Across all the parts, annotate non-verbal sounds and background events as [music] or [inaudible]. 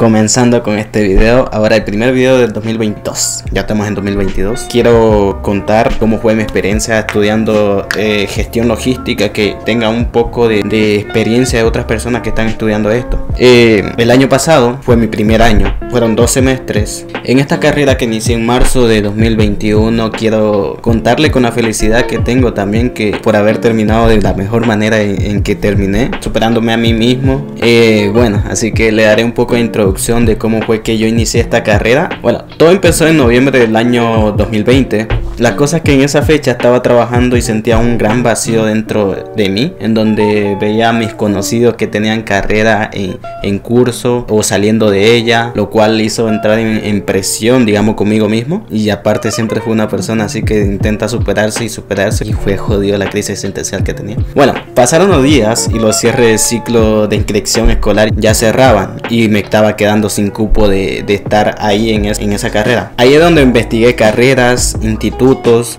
comenzando con este video. Ahora el primer video del 2022. Ya estamos en 2022. Quiero contar cómo fue mi experiencia estudiando eh, gestión logística, que tenga un poco de, experiencia de otras personas que están estudiando esto. Eh, el año pasado fue mi primer año. Fueron dos semestres. En esta carrera que inicié en marzo de 2021, quiero contarle con la felicidad que tengo también que por haber terminado de la mejor manera en, que terminé, superándome a mí mismo. Eh, bueno, así que le daré un poco de introducción de cómo fue que yo inicié esta carrera. Bueno, todo empezó en noviembre del año 2020. La cosa que en esa fecha estaba trabajando y sentía un gran vacío dentro de mí, en donde veía a mis conocidos que tenían carrera en, en curso o saliendo de ella, lo cual hizo entrar en, presión, digamos, conmigo mismo. Y aparte siempre fue una persona así que intenta superarse y superarse y fue jodido la crisis existencial que tenía. Bueno, pasaron los días y los cierres de ciclo de inscripción escolar ya cerraban y me estaba quedando sin cupo de, de estar ahí en, en esa carrera. Ahí es donde investigué carreras, institutos,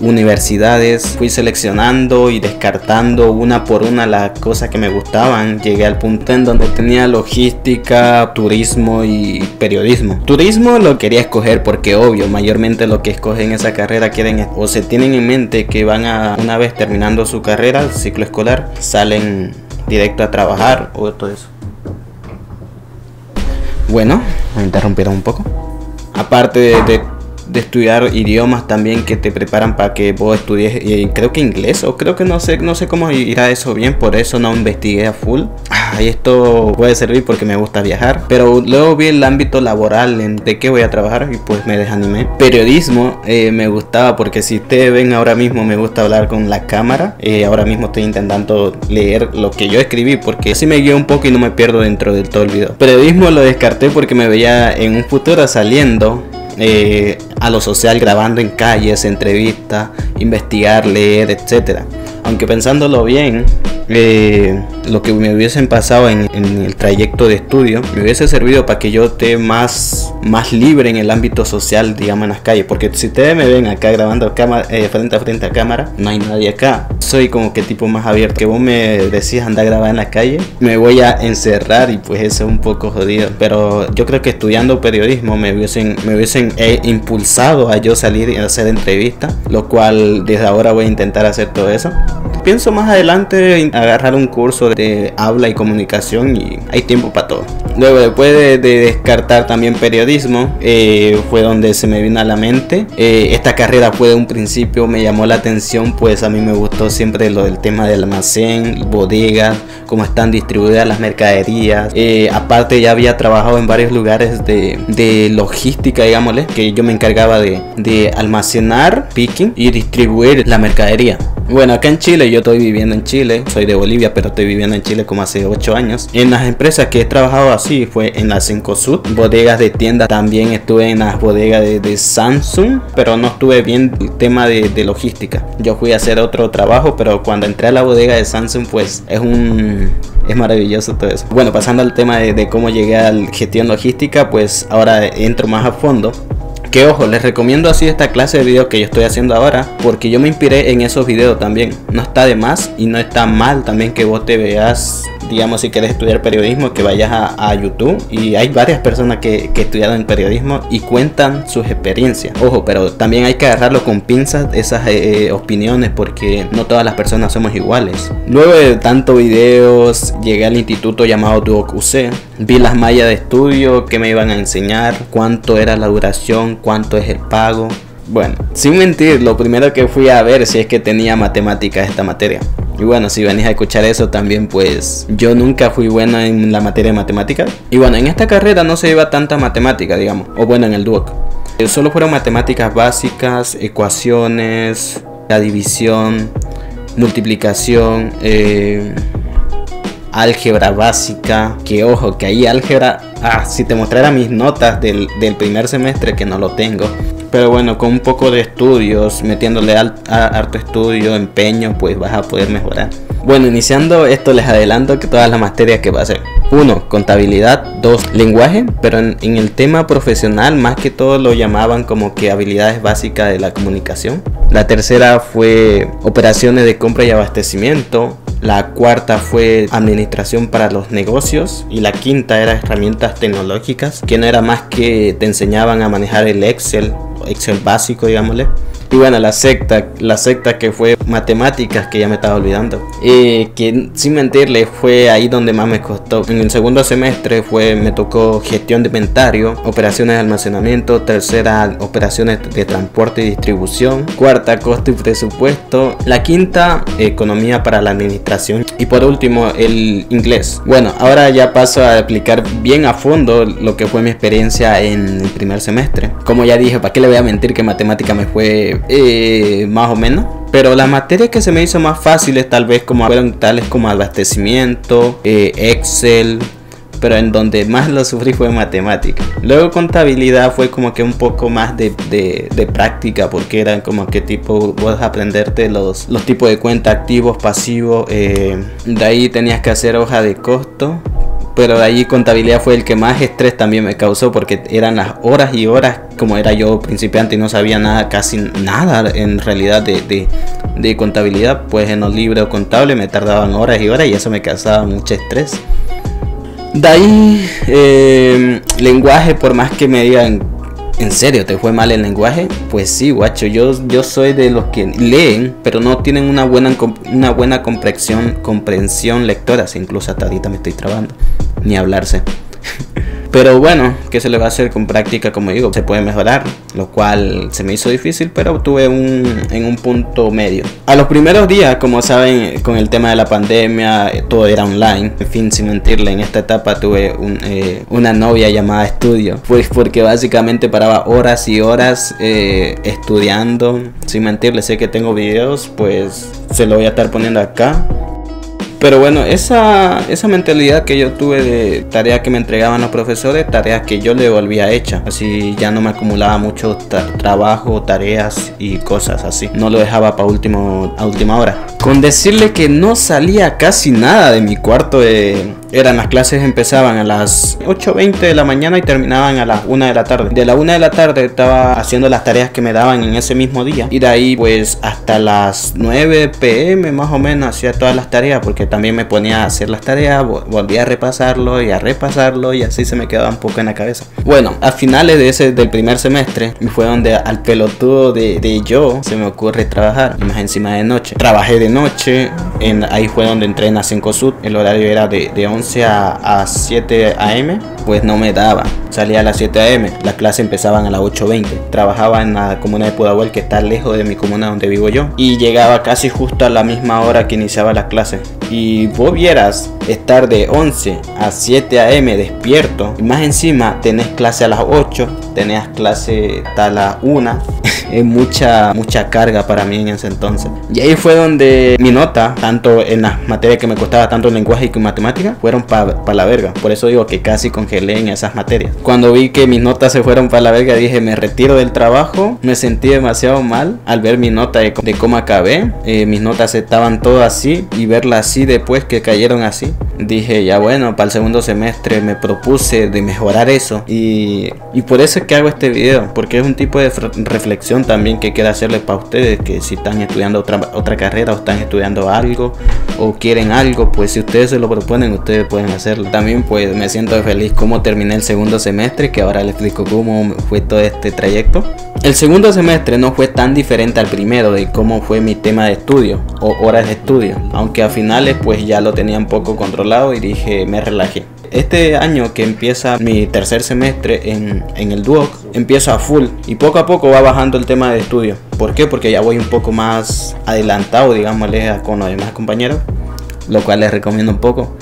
universidades, fui seleccionando y descartando una por una las cosas que me gustaban. Llegué al punto en donde tenía logística, turismo y periodismo. Turismo lo quería escoger porque obvio, mayormente lo que escogen esa carrera quieren o se tienen en mente que van a una vez terminando su carrera, ciclo escolar, salen directo a trabajar o todo eso. Bueno, me interrumpieron un poco. Aparte de, estudiar idiomas también que te preparan para que vos estudies, y creo que inglés, o creo que no sé, no sé cómo irá eso bien, por eso no investigué a full y esto puede servir porque me gusta viajar. Pero luego vi el ámbito laboral en de qué voy a trabajar y pues me desanimé. Periodismo eh, me gustaba porque si ustedes ven ahora mismo me gusta hablar con la cámara. Eh, ahora mismo estoy intentando leer lo que yo escribí porque así me guío un poco y no me pierdo dentro de todo el video. Periodismo lo descarté porque me veía en un futuro saliendo eh, a lo social grabando en calles, entrevistas, investigar, leer, etcétera. Aunque pensándolo bien, eh, lo que me hubiesen pasado en, el trayecto de estudio me hubiese servido para que yo esté más, más libre en el ámbito social, digamos, en las calles. Porque si ustedes me ven acá grabando cámara, eh, frente a frente a cámara, no hay nadie acá. Soy como que tipo más abierto. Que vos me decís andar a grabar en la calle, me voy a encerrar y pues eso es un poco jodido. Pero yo creo que estudiando periodismo me hubiesen, me hubiesen eh, impulsado a yo salir y hacer entrevistas, lo cual desde ahora voy a intentar hacer todo eso. Pienso más adelante agarrar un curso de habla y comunicación y hay tiempo para todo. Luego después de, descartar también periodismo, eh, fue donde se me vino a la mente. Eh, esta carrera fue de un principio, me llamó la atención, pues a mí me gustó siempre lo del tema del almacén, bodegas, cómo están distribuidas las mercaderías. Eh, aparte ya había trabajado en varios lugares de, de logística, digámosle, que yo me encargaba de, almacenar, picking y distribuir la mercadería. Bueno, acá en Chile, yo estoy viviendo en Chile, soy de Bolivia, pero estoy viviendo en Chile como hace 8 años. En las empresas que he trabajado fue en la Cencosud, bodegas de tiendas, también estuve en las bodegas de, Samsung, pero no estuve bien el tema de, logística. Yo fui a hacer otro trabajo, pero cuando entré a la bodega de Samsung, pues es un es maravilloso todo eso. Bueno, pasando al tema de, de, cómo llegué a la gestión logística, pues ahora entro más a fondo. Que ojo, les recomiendo así esta clase de videos que yo estoy haciendo ahora, porque yo me inspiré en esos videos también. No está de más y no está mal también que vos te veas digamos, si quieres estudiar periodismo, que vayas a, YouTube. Y hay varias personas que, que estudiaron periodismo y cuentan sus experiencias. Ojo, pero también hay que agarrarlo con pinzas esas eh, eh, opiniones porque no todas las personas somos iguales. Luego de tantos videos, llegué al instituto llamado Duoc. Vi las mallas de estudio que me iban a enseñar, cuánto era la duración, cuánto es el pago. Bueno, sin mentir, lo primero que fui a ver si es que tenía matemáticas esta materia. Y bueno, si venís a escuchar eso también, pues yo nunca fui bueno en la materia de matemáticas. Y bueno, en esta carrera no se lleva tanta matemática, digamos. O bueno, en el DUOC. Eh, solo fueron matemáticas básicas, ecuaciones, la división, multiplicación, eh, álgebra básica. Que ojo, que ahí álgebra... Ah, si te mostrara mis notas del, del primer semestre, que no lo tengo pero bueno, con un poco de estudios, metiéndole a, harto estudio, empeño, pues vas a poder mejorar. Bueno, iniciando esto les adelanto que todas las materias que va a ser. 1. Contabilidad. 2. Lenguaje. Pero en, el tema profesional más que todo lo llamaban como que habilidades básicas de la comunicación. La tercera fue operaciones de compra y abastecimiento la cuarta fue administración para los negocios y la quinta era herramientas tecnológicas, que no era más que te enseñaban a manejar el Excel, Excel básico, digámosle y bueno, la secta, la secta que fue matemáticas, que ya me estaba olvidando. Eh, que sin mentirle fue ahí donde más me costó. En el segundo semestre fue, me tocó gestión de inventario, operaciones de almacenamiento, tercera operaciones de transporte y distribución, cuarta costo y presupuesto, la quinta economía para la administración y por último el inglés. Bueno, ahora ya paso a aplicar bien a fondo lo que fue mi experiencia en el primer semestre. Como ya dije, ¿para qué le voy a mentir que matemática me fue eh, más o menos. Pero las materias que se me hizo más fáciles tal vez como fueron tales como abastecimiento, eh, Excel, pero en donde más lo sufrí fue matemática. Luego contabilidad fue como que un poco más de, de, práctica, porque eran como que tipo, vos aprenderte los, los tipos de cuenta activos, pasivos, eh, de ahí tenías que hacer hoja de costo, pero de ahí contabilidad fue el que más estrés también me causó porque eran las horas y horas como era yo principiante y no sabía nada, casi nada en realidad de, de, contabilidad, pues en los libros contables me tardaban horas y horas y eso me causaba mucho estrés. De ahí, eh, lenguaje, por más que me digan, ¿en serio te fue mal el lenguaje? Pues sí, guacho, yo, yo soy de los que leen, pero no tienen una buena, una buena comprensión, comprensión lectora, incluso hasta ahorita me estoy trabando ni hablarse. Pero bueno, ¿qué se le va a hacer con práctica? Como digo, se puede mejorar, lo cual se me hizo difícil, pero tuve un, en un punto medio. A los primeros días, como saben, con el tema de la pandemia, todo era online. En fin, sin mentirle, en esta etapa tuve eh, una novia llamada estudio. Pues porque básicamente paraba horas y horas eh, estudiando. Sin mentirle, sé que tengo videos, pues se lo voy a estar poniendo acá pero bueno, esa, esa mentalidad que yo tuve de tareas que me entregaban los profesores, tareas que yo le devolvía hecha. Así ya no me acumulaba mucho trabajo, tareas y cosas así. No lo dejaba para último, a última hora. Con decirle que no salía casi nada de mi cuarto de, eran las clases empezaban a las 8.20 de la mañana y terminaban a las 1 de la tarde. De la 1 de la tarde estaba haciendo las tareas que me daban en ese mismo día. Y de ahí pues hasta las 9 pm más o menos hacía todas las tareas porque también me ponía a hacer las tareas, volvía a repasarlo y a repasarlo y así se me quedaba un poco en la cabeza. Bueno, a finales de ese del primer semestre fue donde al pelotudo de, de yo se me ocurre trabajar y más encima de noche. Trabajé de noche, en, ahí fue donde entré en Sud. El horario era de, de 11 a, 7 am, pues no me daba. Salía a las 7 am, las clases empezaban a las 8.20. Trabajaba en la comuna de Pudahuel, que está lejos de mi comuna donde vivo yo. Y llegaba casi justo a la misma hora que iniciaba las clases. Y vos vieras estar de 11 a 7 am despierto. Y más encima tenés clase a las 8, tenés clase hasta las [laughs] 1 es mucha, mucha carga para mí en ese entonces. Y ahí fue donde mi nota, tanto en las materias que me costaba tanto el lenguaje y matemática, fueron para la verga. Por eso digo que casi congelé en esas materias. Cuando vi que mis notas se fueron para la verga, dije, me retiro del trabajo. Me sentí demasiado mal al ver mi nota de, cómo acabé. Eh, mis notas estaban todas así y verla así después que cayeron así. Dije, ya bueno, para el segundo semestre me propuse de mejorar eso. Y, y por eso es que hago este video, porque es un tipo de reflexión también que quiero hacerles para ustedes, que si están estudiando otra, otra carrera o están estudiando algo o quieren algo, pues si ustedes se lo proponen, ustedes pueden hacerlo. También pues me siento feliz como terminé el segundo semestre, que ahora les explico cómo fue todo este trayecto. El segundo semestre no fue tan diferente al primero de cómo fue mi tema de estudio o horas de estudio, aunque a pues ya lo tenía un poco controlado y dije me relajé. Este año que empieza mi tercer semestre en, en el Duoc, empiezo a full y poco a poco va bajando el tema de estudio. ¿Por qué? Porque ya voy un poco más adelantado, digámosle, con los demás compañeros, lo cual les recomiendo un poco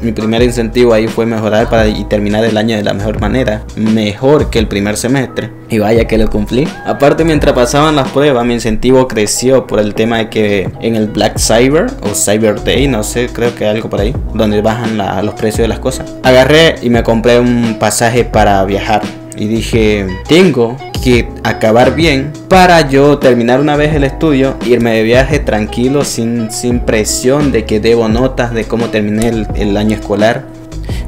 mi primer incentivo ahí fue mejorar para y terminar el año de la mejor manera, mejor que el primer semestre. Y vaya que lo cumplí. Aparte, mientras pasaban las pruebas, mi incentivo creció por el tema de que en el Black Cyber o Cyber Day, no sé, creo que algo por ahí, donde bajan los precios de las cosas. Agarré y me compré un pasaje para viajar. Y dije, tengo que acabar bien para yo terminar una vez el estudio, irme de viaje tranquilo, sin, sin presión de que debo notas de cómo terminé el, año escolar.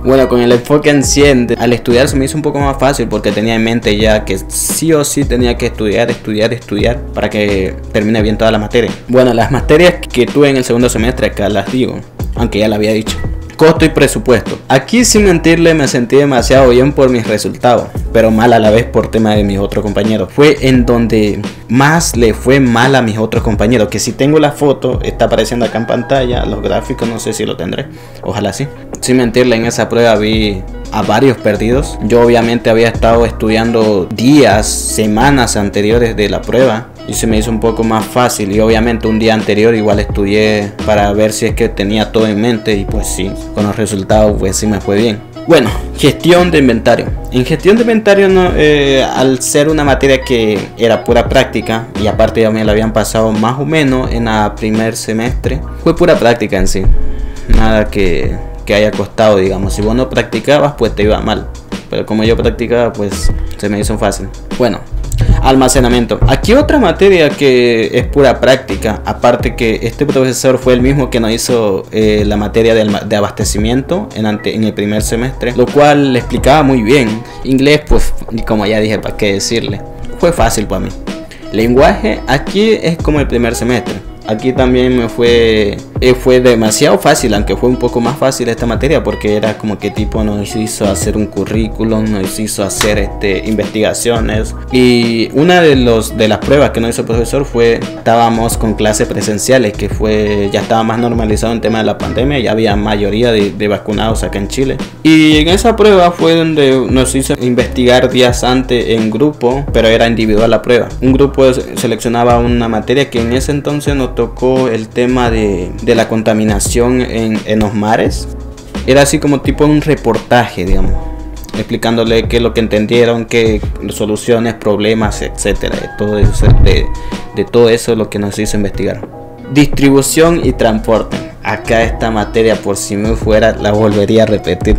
Bueno, con el enfoque en 100, al estudiar se me hizo un poco más fácil porque tenía en mente ya que sí o sí tenía que estudiar, estudiar, estudiar para que termine bien toda la materia. Bueno, las materias que tuve en el segundo semestre acá las digo, aunque ya la había dicho costo y presupuesto. Aquí sin mentirle me sentí demasiado bien por mis resultados, pero mal a la vez por tema de mis otros compañeros. Fue en donde más le fue mal a mis otros compañeros, que si tengo la foto, está apareciendo acá en pantalla, los gráficos no sé si lo tendré, ojalá sí. Sin mentirle en esa prueba vi a varios perdidos. Yo obviamente había estado estudiando días, semanas anteriores de la prueba y se me hizo un poco más fácil y obviamente un día anterior igual estudié para ver si es que tenía todo en mente y pues sí, con los resultados pues sí me fue bien. Bueno, gestión de inventario. En gestión de inventario, no, eh, al ser una materia que era pura práctica y aparte ya me la habían pasado más o menos en el primer semestre, fue pura práctica en sí. Nada que, que haya costado, digamos. Si vos no practicabas, pues te iba mal. Pero como yo practicaba, pues se me hizo fácil. Bueno, almacenamiento. Aquí otra materia que es pura práctica, aparte que este profesor fue el mismo que nos hizo eh, la materia de, abastecimiento en, en el primer semestre, lo cual le explicaba muy bien. Inglés, pues, como ya dije, para qué decirle, fue fácil para mí. Lenguaje, aquí es como el primer semestre. Aquí también me fue eh, fue demasiado fácil, aunque fue un poco más fácil esta materia porque era como que tipo nos hizo hacer un currículum, nos hizo hacer este, investigaciones y una de los de las pruebas que nos hizo el profesor fue estábamos con clases presenciales que fue ya estaba más normalizado en tema de la pandemia, ya había mayoría de, de vacunados acá en Chile y en esa prueba fue donde nos hizo investigar días antes en grupo, pero era individual la prueba. Un grupo seleccionaba una materia que en ese entonces tocó el tema de la contaminación en, los mares. Era así como tipo un reportaje, digamos, explicándole qué es lo que entendieron, qué soluciones, problemas, etcétera, de todo eso, de, de todo eso lo que nos hizo investigar. Distribución y transporte. Acá esta materia, por si me fuera, la volvería a repetir.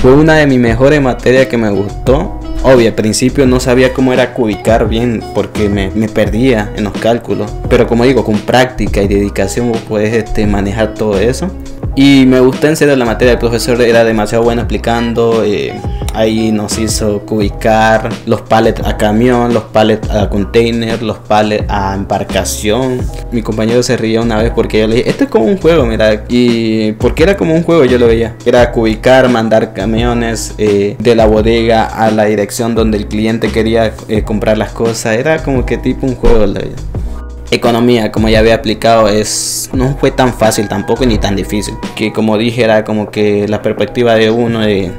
Fue una de mis mejores materias que me gustó Obvio, al principio no sabía cómo era cubicar bien porque me, perdía en los cálculos. Pero como digo, con práctica y dedicación puedes este, manejar todo eso. Y me gustó en serio la materia, el profesor era demasiado bueno explicando. Eh, ahí nos hizo cubicar los pallets a camión, los pallets a container, los pallets a embarcación. Mi compañero se ría una vez porque yo le dije, esto es como un juego, mira. Y porque era como un juego, yo lo veía. Era cubicar, mandar camiones eh, de la bodega a la dirección donde el cliente quería eh, comprar las cosas. Era como que tipo un juego. La economía, como ya había aplicado, es no fue tan fácil tampoco ni tan difícil. Que como dije, era como que la perspectiva de uno de,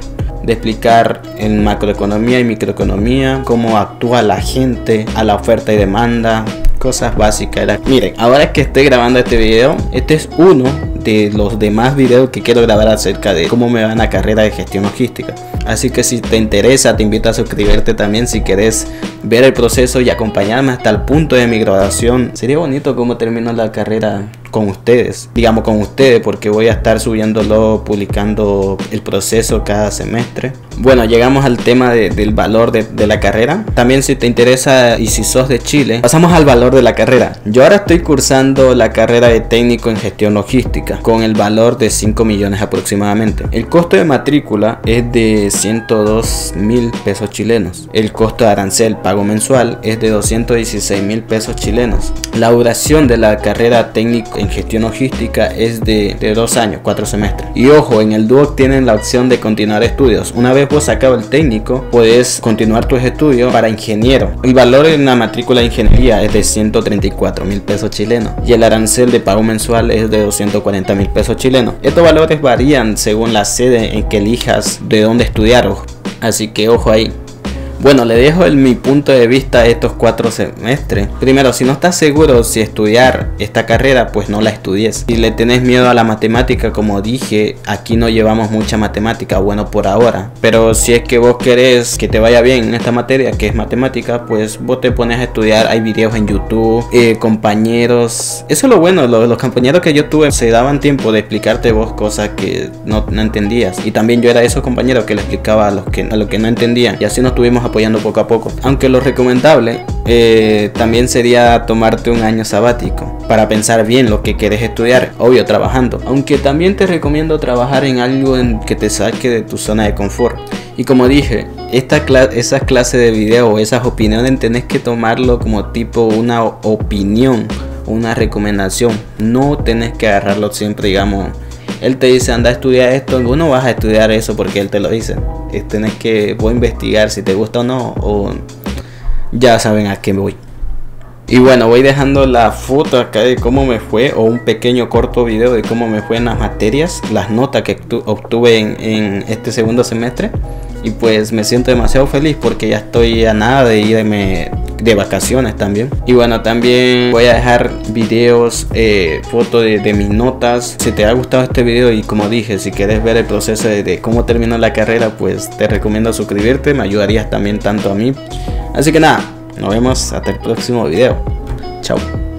explicar en macroeconomía y microeconomía cómo actúa la gente a la oferta y demanda, cosas básicas. Era, miren, ahora que estoy grabando este video, este es uno de los demás videos que quiero grabar acerca de cómo me va la carrera de gestión logística. Así que si te interesa, te invito a suscribirte también si quieres ver el proceso y acompañarme hasta el punto de mi graduación. Sería bonito cómo termino la carrera con ustedes, digamos con ustedes, porque voy a estar subiéndolo, publicando el proceso cada semestre. Bueno, llegamos al tema del valor de, de, la carrera. También si te interesa y si sos de Chile, pasamos al valor de la carrera. Yo ahora estoy cursando la carrera de técnico en gestión logística, con el valor de 5 millones aproximadamente. El costo de matrícula es de 102 mil pesos chilenos. El costo de arancel pago mensual es de 216 mil pesos chilenos. La duración de la carrera técnico en gestión logística es de, dos años, cuatro semestres. Y ojo, en el DUOC tienen la opción de continuar estudios. Una vez vos sacado el técnico, puedes continuar tus estudios para ingeniero. El valor en la matrícula de ingeniería es de 134 mil pesos chilenos y el arancel de pago mensual es de 240 mil pesos chilenos. Estos valores varían según la sede en que elijas de dónde estudiar. Así que ojo ahí. Bueno, le dejo mi punto de vista estos cuatro semestres. Primero, si no estás seguro si estudiar esta carrera, pues no la estudies. Si le tenés miedo a la matemática, como dije, aquí no llevamos mucha matemática, bueno por ahora. Pero si es que vos querés que te vaya bien en esta materia, que es matemática, pues vos te pones a estudiar. Hay videos en YouTube, eh, compañeros. Eso es lo bueno, los, compañeros que yo tuve se daban tiempo de explicarte vos cosas que no, entendías. Y también yo era esos compañeros que le explicaba a los que, a los que no entendían. Y así nos tuvimos apoyando poco a poco. Aunque lo recomendable eh, también sería tomarte un año sabático para pensar bien lo que quieres estudiar, obvio trabajando. Aunque también te recomiendo trabajar en algo en que te saque de tu zona de confort. Y como dije, esta esas clases de video o esas opiniones tenés que tomarlo como tipo una opinión, una recomendación. No tenés que agarrarlo siempre, digamos él te dice anda a estudiar esto, no vas a estudiar eso porque él te lo dice. Tienes que voy a investigar si te gusta o no, o ya saben a qué voy. Y bueno, voy dejando la foto acá de cómo me fue, o un pequeño corto video de cómo me fue en las materias, las notas que obtuve en, en este segundo semestre. Y pues me siento demasiado feliz porque ya estoy a nada de irme de vacaciones también. Y bueno, también voy a dejar videos, eh, fotos de, mis notas. Si te ha gustado este video y como dije, si quieres ver el proceso de, cómo terminó la carrera, pues te recomiendo suscribirte. Me ayudarías también tanto a mí. Así que nada, nos vemos hasta el próximo video. Chao.